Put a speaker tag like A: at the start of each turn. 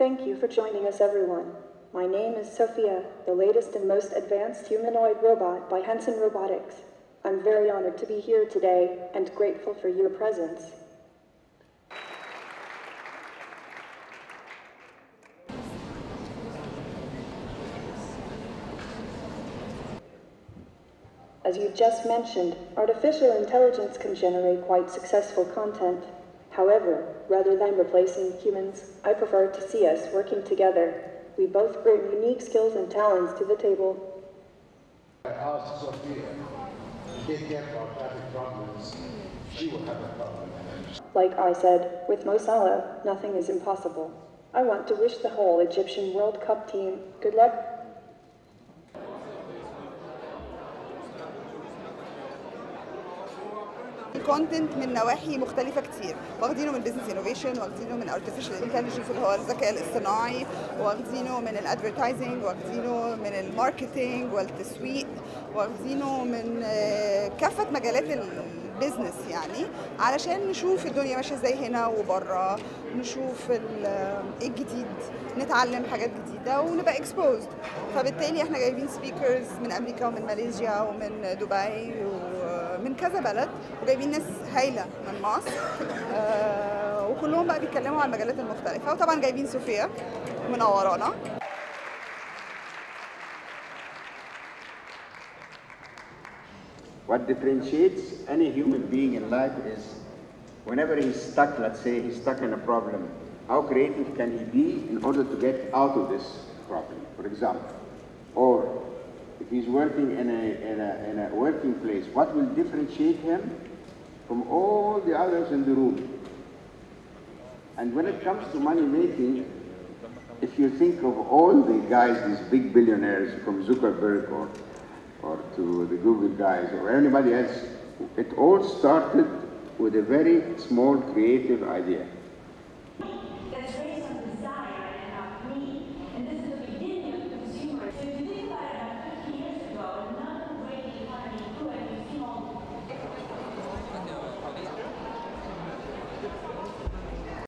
A: Thank you for joining us, everyone. My name is Sophia, the latest and most advanced humanoid robot by Hanson Robotics. I'm very honored to be here today and grateful for your presence. As you just mentioned, artificial intelligence can generate quite successful content. However, rather than replacing humans, I prefer to see us working together. We both bring unique skills and talents to the table.
B: I asked Sophia to take care of our traffic problems. She will have a problem.
A: Like I said, with Mo Salah, nothing is impossible. I want to wish the whole Egyptian World Cup team good luck
C: الكونتنت من نواحي مختلفة كتير. واخدينه من بزنس انوفيشن واخدينه من artificial intelligence اللي هو الذكاء الاصطناعي واخدينه من الادفرتايزنج واخدينه من الماركتينج والتسويق واخدينه من آه، كافة مجالات البيزنس يعني علشان نشوف الدنيا ماشية إزاي هنا وبره نشوف ال- إيه الجديد نتعلم حاجات جديدة ونبقى exposed. فبالتالي إحنا جايبين سبيكرز من أمريكا ومن ماليزيا ومن دبي ومن كذا بلد وجايبين ناس هايله من مصر آه، وكلهم بقى بيتكلموا عن المجالات المختلفه وطبعا جايبين صوفيا منورانا
D: What differentiates any human being in life is whenever he's stuck, let's say he's stuck in a problem, how creative can he be in order to get out of this problem, for example? He's working in a, in a, in a working place, what will differentiate him from all the others in the room? And when it comes to money making, if you think of all the guys, these big billionaires from Zuckerberg or, or to the Google guys or anybody else, it all started with a very small creative idea.